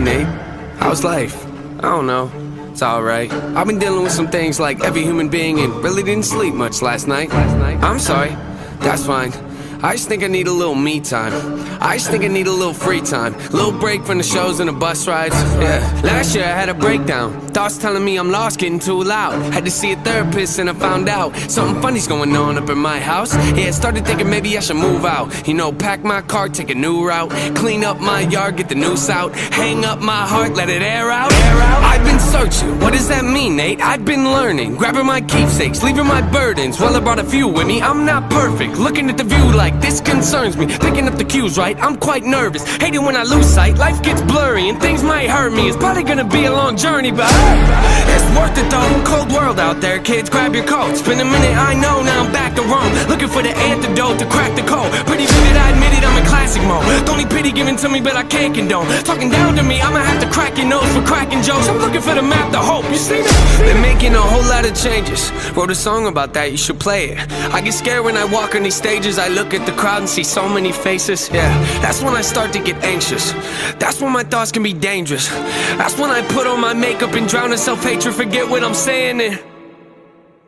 Nate. How's life? I don't know. It's alright. I've been dealing with some things like every human being and really didn't sleep much last night. I'm sorry. That's fine. I just think I need a little me time. I just think I need a little free time. Little break from the shows and the bus rides. Yeah. Last year I had a breakdown. Thoughts telling me I'm lost, getting too loud. Had to see a therapist and I found out something funny's going on up in my house. Yeah, started thinking maybe I should move out. You know, pack my car, take a new route. Clean up my yard, get the noose out. Hang up my heart, let it air out. Air out. I've been searching. What does that mean, Nate? I've been learning. Grabbing my keepsakes, leaving my burdens. Well, I brought a few with me. I'm not perfect. Looking at the view like this concerns me. Picking up the cues right, I'm quite nervous. Hate it when I lose sight, life gets blurry and things might hurt me. It's probably gonna be a long journey, but it's worth it though. Cold world out there, kids, grab your coats. Been a minute, I know, now I'm back to Rome. Looking for the antidote to crack the code. Pretty vivid, I admit it, I'm in classic mode. Don't need pity given to me, but I can't condone. Talking down to me, I'ma have to crack your nose for cracking jokes. I'm looking for the map, the hope. You see that? Been making a whole lot of changes. Wrote a song about that, you should play it. I get scared when I walk on these stages. I look at the crowd and see so many faces. Yeah, that's when I start to get anxious. That's when my thoughts can be dangerous. That's when I put on my makeup and drown in self hatred. Forget what I'm saying and.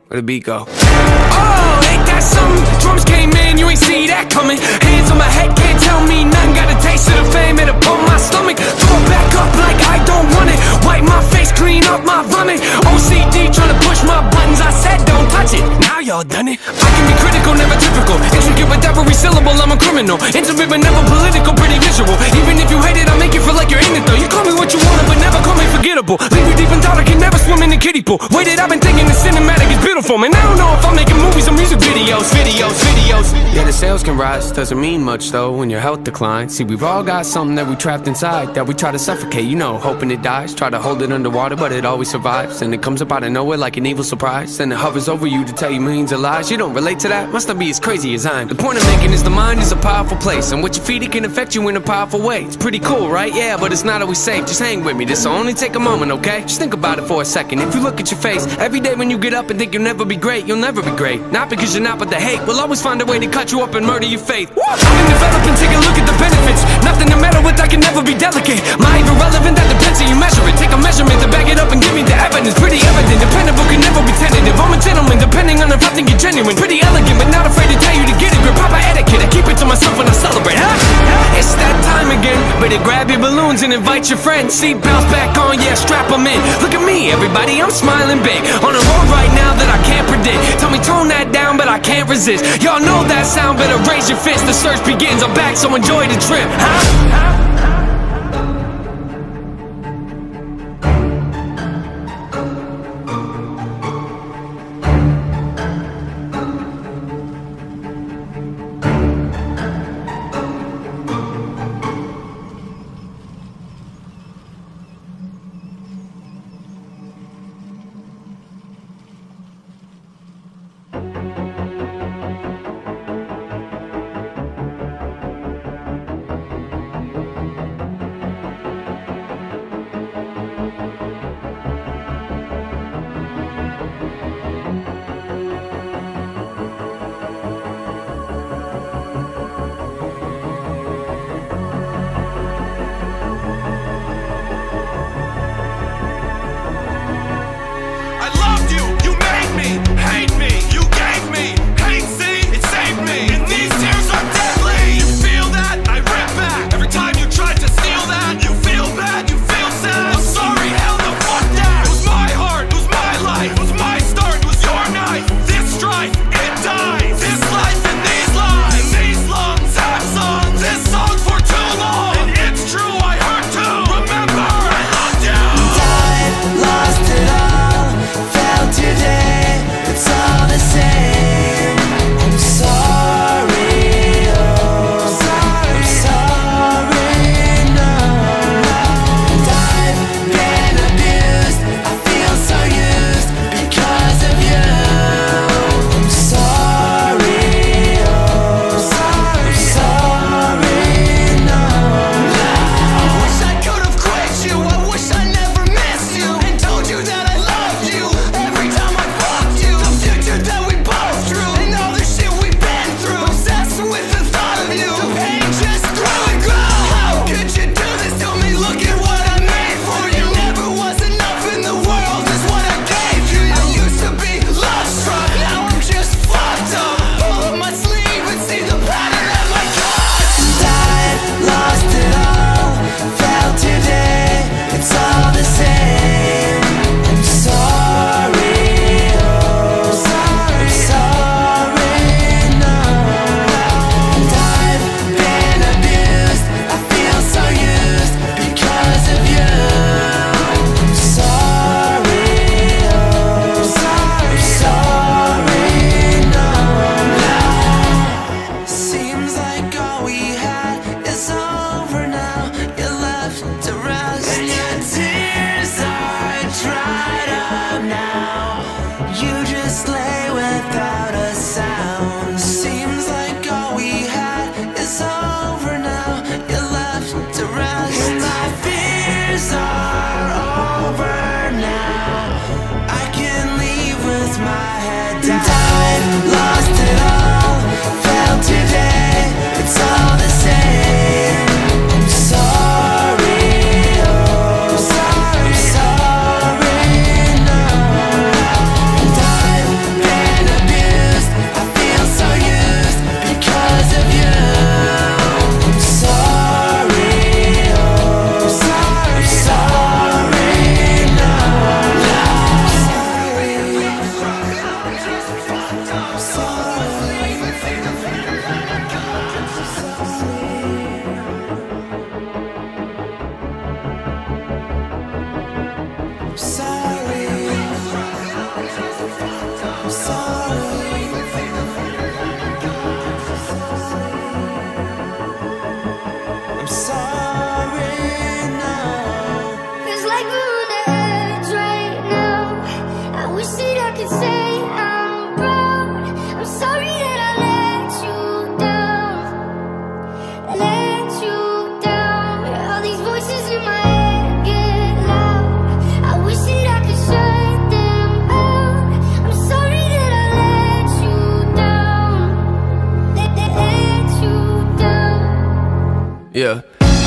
Where the beat go? Oh, that something? Drums came in, you ain't see that coming. Hands on my head, can't tell me nothing. Got a taste of the fame, it'll pump my stomach. Throw it back up like I don't want it. Wipe my face, clean up my vomit. OCD trying to push my buttons. I said don't touch it. Now y'all done it. I can be critical, never typical. Intricate with every syllable, I'm a criminal. Intimate but never political, pretty visual. Even if you hate it, I make it feel like you're in it though. You call me what you want, but never call me forgettable. Leave you deep in thought, I can never swim in the kiddie pool. Waited, I've been thinking the cinematic is beautiful, man. I don't know if I'm making movies or music videos, videos, videos. Yeah, the sales can rise, doesn't mean much though when your health declines. See, we've all got something that we trapped inside that we try to suffocate, you know, hoping it dies. Try to hold it underwater, but it always survives. And it comes up out of nowhere like an evil surprise. And it hovers over you to tell you millions of lies. You don't relate to that? Must not be as crazy as I am. The point I'm making is the mind is a powerful place, and what you feed it can affect you in a powerful way. It's pretty cool, right? Yeah, but it's not always safe. Just hang with me. This will only take a moment, okay? Just think about it for a second. If you look at your face every day when you get up and think you'll never be great, you'll never be great. Not because you're not, but the hate will always find a way to cut you up and murder your faith. I've been developing, take a look at the benefits. Nothing to meddle with, I can never be delicate. My even relevant, that depends how you measure it. Take a measurement to back it up and give me the evidence. Pretty evident, dependable can never be tentative. I'm a gentleman, depending on if I think you're genuine. Pretty elegant, but not afraid to tell you to get it. Grip proper etiquette, I keep it to myself when I celebrate. Huh? It's that time again. Better grab your balloons and invite your friends. Seat belts back on, yeah, strap them in. Look at me, everybody, I'm smiling big. On a road right now that I can't Tell me tone that down, but I can't resist. Y'all know that sound, better raise your fist. The search begins, I'm back, so enjoy the trip. Huh? I can say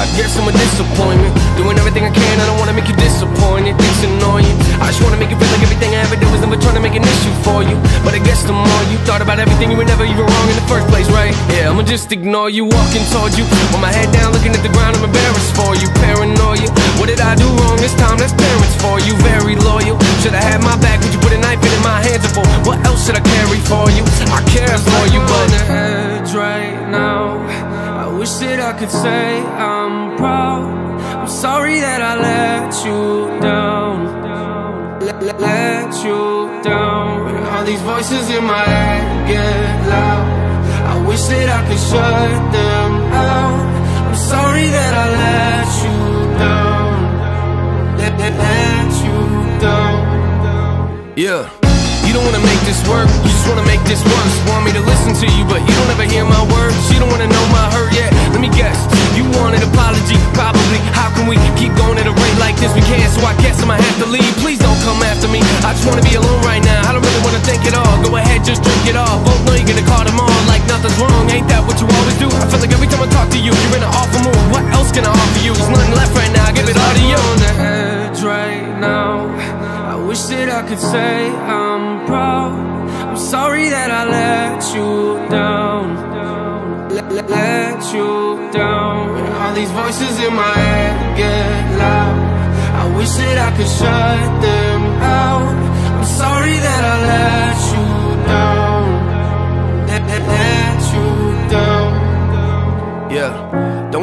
I guess I'm a disappointment. Doing everything I can, I don't wanna make you disappointed. It's annoying. I just wanna make you feel like everything I ever did was never trying to make an issue for you. But I guess the more you thought about everything, you were never even wrong in the first place, right? Yeah, I'ma just ignore you, walking towards you. With my head down, looking at the ground, I'm embarrassed for you. Paranoia. What did I do wrong this time? That's parents for you. Very loyal. Should I have my back? Would you put a knife in my hands? For what else should I carry for you? I care for you, but. edge right now. Wish that I could say I'm proud. I'm sorry that I let you down. Let, you down. All these voices in my head get loud. I wish that I could shut them out. I'm sorry that I let you down. Let you down. Yeah don't wanna make this work, you just wanna make this worse. Want me to listen to you, but you don't ever hear my words. You don't wanna know my hurt yet, let me guess. You want an apology, probably. How can we keep going at a rate like this? We can't, so I guess I'ma have to leave. Please don't come after me, I just wanna be alone voices in my head get loud. I wish that I could shut them out. I'm sorry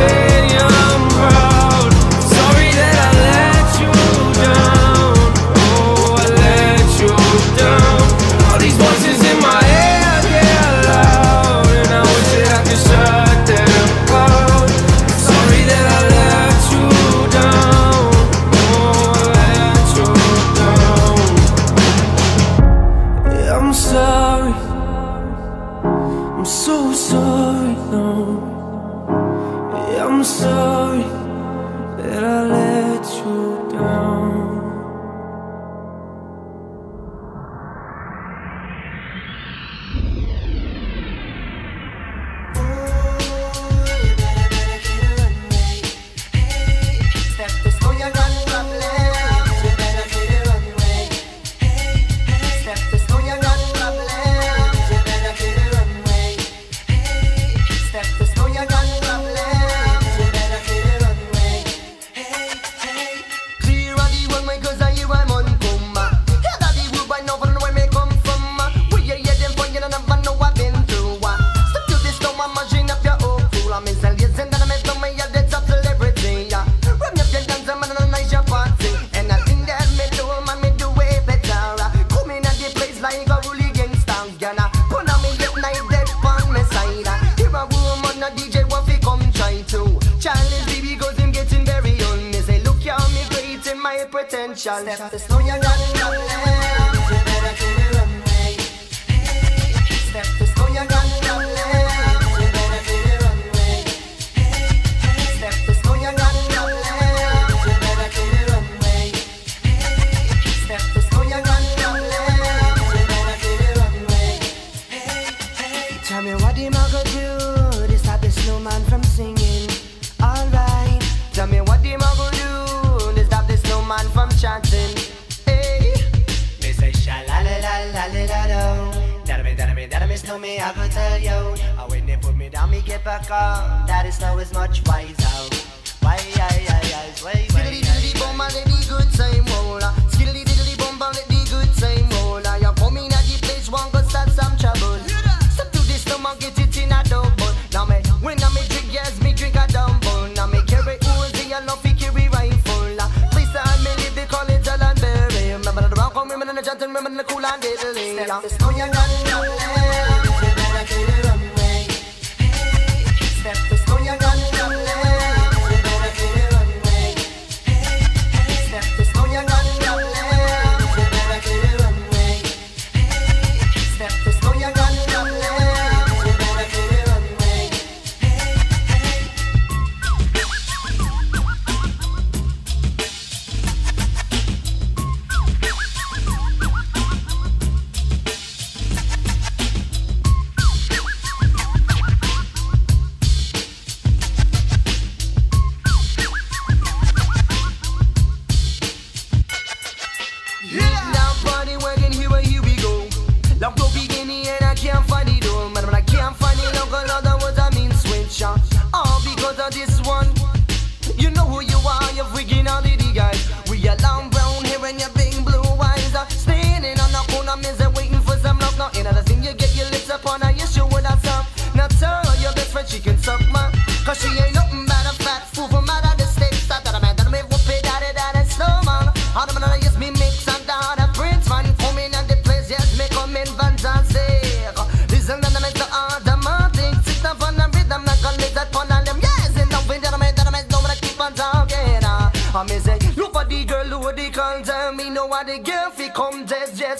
Say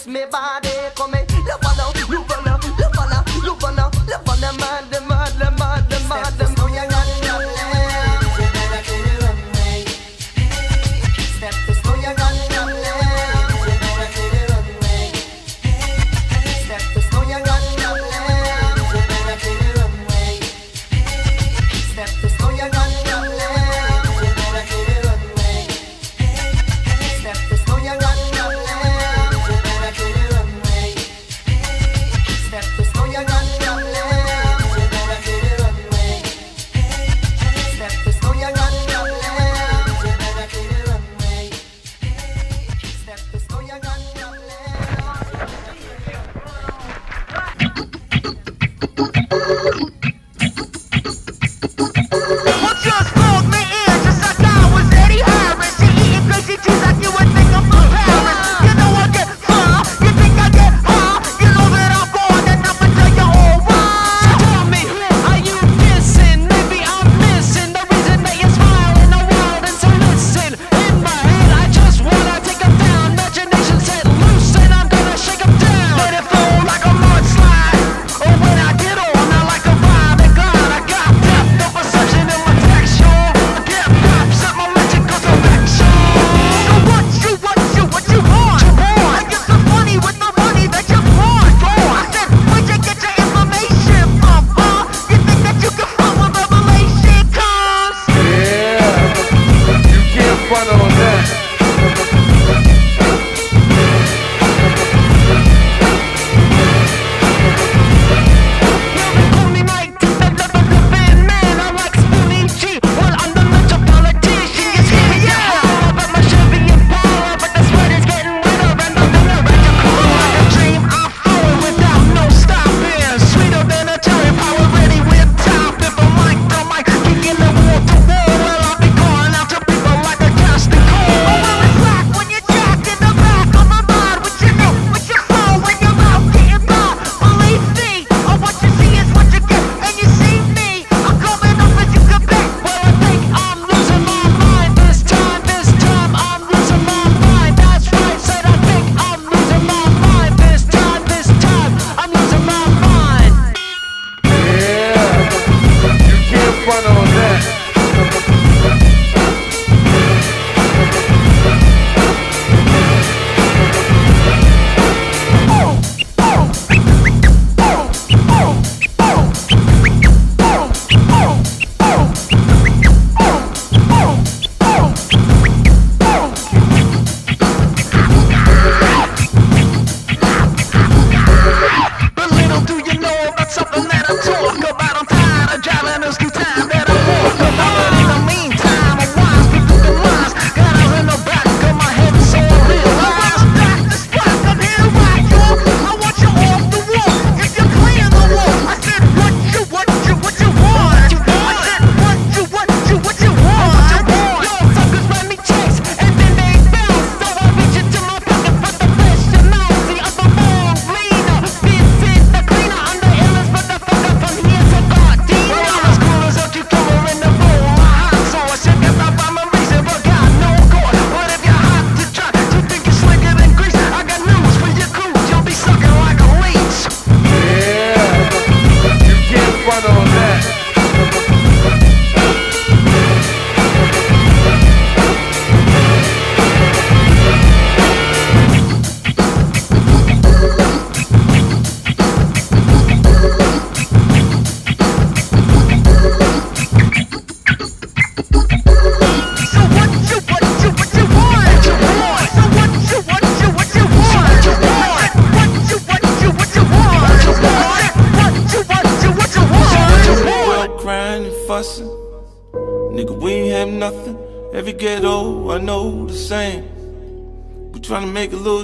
me by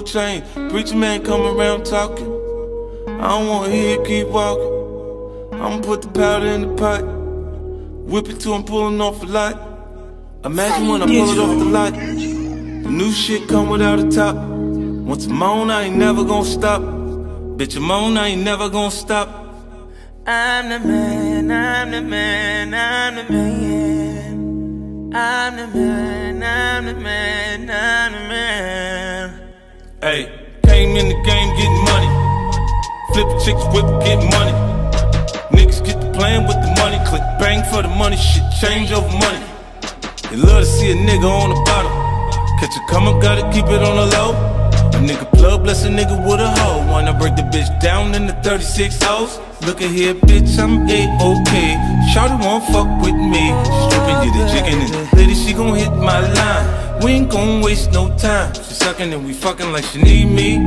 change. Preacher man come around talking. I don't wanna hear keep walking. I'ma put the powder in the pot. Whip it till I'm pulling off a lot. Imagine when I pull it off the lot. The new shit come without a top. Once I'm on, I ain't never gonna stop. Bitch, I'm on, I ain't never gonna stop. I'm the man, I'm the man, I'm the man. I'm the man, I'm the man, I'm the man. Hey, came in the game getting money. Flip chicks, whip, get money. Niggas get to playing with the money. Click bang for the money. Shit change over money. They love to see a nigga on the bottom. Catch a come up, gotta keep it on the low. A nigga plug, bless a nigga with a hoe. Wanna break the bitch down in the 36 hoes. Look at here, bitch, I'm A-OK. Shawty won't fuck with me. Stripping you the chicken and lady, she gon' hit my line. We ain't gon' waste no time. She sucking and we fucking like she need me.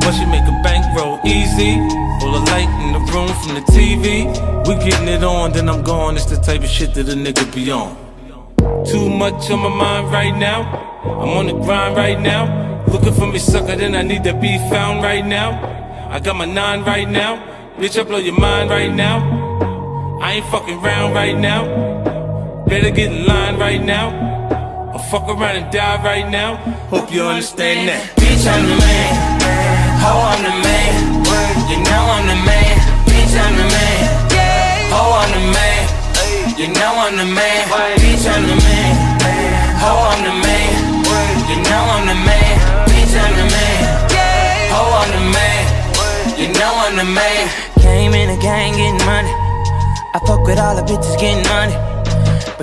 But she make a bankroll easy. Pull a light in the room from the TV. We getting it on, then I'm gone. It's the type of shit that a nigga be on. Too much on my mind right now. I'm on the grind right now. Looking for me, sucker, then I need to be found right now. I got my nine right now. Bitch, I blow your mind right now. I ain't fucking round right now. Better get in line right now. Or fuck around and die right now. Hope you understand that. Bitch, I'm the man. Ho, I'm the man. You know I'm the man. Bitch, I'm the man. Ho, I'm the man. You know I'm the man. Bitch, I'm the man. Ho, I'm the man. You know I'm the man. I'm the man. Came in the gang getting money. I fuck with all the bitches getting money.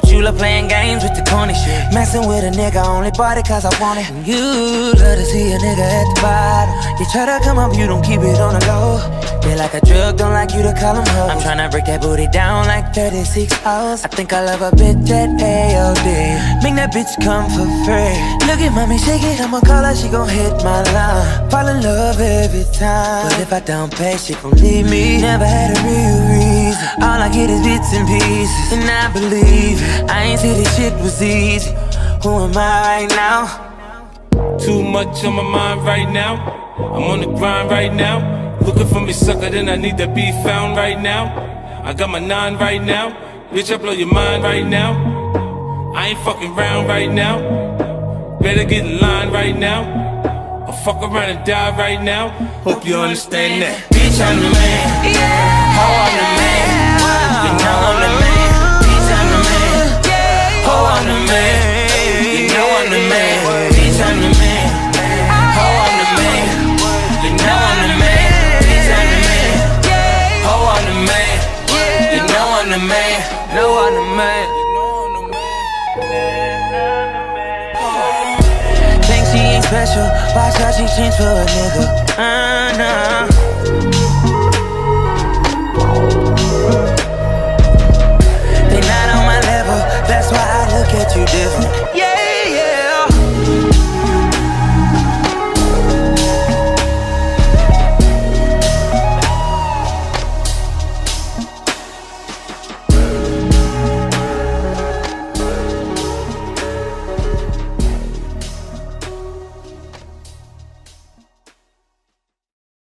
But you love playing games with the corny shit. Messing with a nigga, only it cause I want it. And you love to see a nigga at the bottom. You try to come up, you don't keep it on the low. They like a drug, don't like you to call them hoes. I'm tryna break that booty down like 36 hours. I think I love a bitch at AOD. Make that bitch come for free. Look at mommy, shake it, I'ma call her, she gon' hit my line. Fall in love every time. But if I don't pay, she gon' leave me. Never had a real reason. All I get is bits and pieces. And I believe it. I ain't say this shit was easy. Who am I right now? Too much on my mind right now. I'm on the grind right now. Looking for me, sucker, then I need to be found right now. I got my nine right now. Bitch, I blow your mind right now. I ain't fucking round right now. Better get in line right now. Or fuck around and die right now. Hope you understand that. Bitch, I'm the man. Ho, I'm the the man. No, I'm the man. Think she ain't special, why should she change for a nigga? Uh, nah.